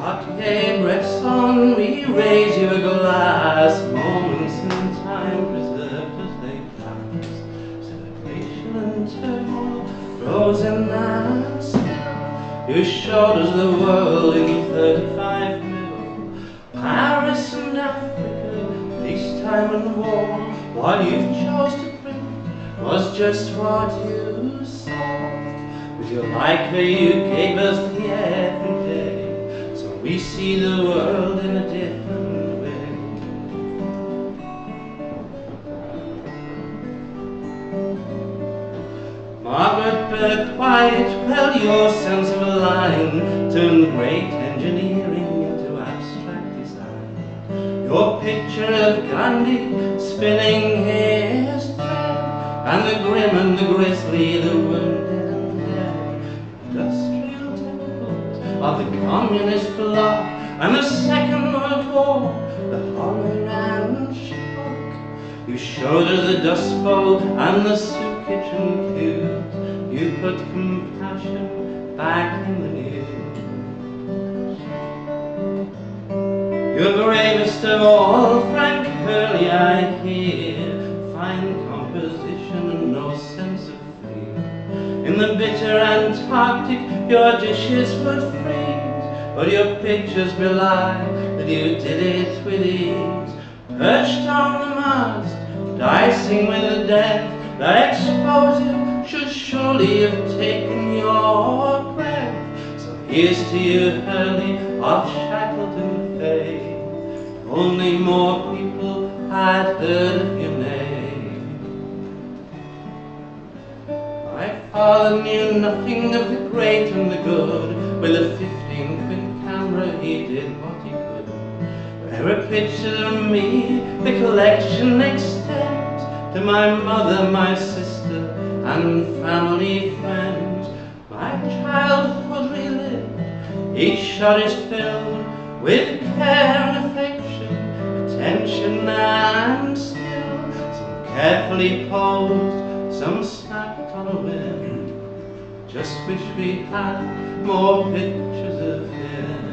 Cartier-Bresson, we raise you a glass, moments in time preserved as they pass. Celebration and turmoil, frozen and still. You showed us the world in 35 mil. Paris and Africa, peacetime and war, what you chose to print was just what you saw. With your Leica, you gave us the everyday we see the world in a different way. Margaret Bourke-White, well, your sense of a line turned great engineering into abstract design. Your picture of Gandhi spinning his thread, and the grim and the grisly, the wounded of the communist bloc and the Second World War, the horror and shock. You showed us the Dust Bowl and the soup kitchen cubes. You put compassion back in the news. You're bravest of all, Frank Hurley, I hear. Fine composition and no sense of fear. In the bitter Antarctic, your dishes were would but your pictures belie that you did it with ease. Perched on the mast, dicing with the death, that exposure should surely have taken your breath. So here's to you, Hurley, of Shackleton fame. Only more people had heard of your Father knew nothing of the great and the good, with a 15 quid camera, he did what he could. Where a picture of me, the collection extends to my mother, my sister, and family friends. My childhood relived, each shot is filled with care and affection, attention and skill. Some carefully posed, some snapped on a whim. Just wish we had more pictures of him.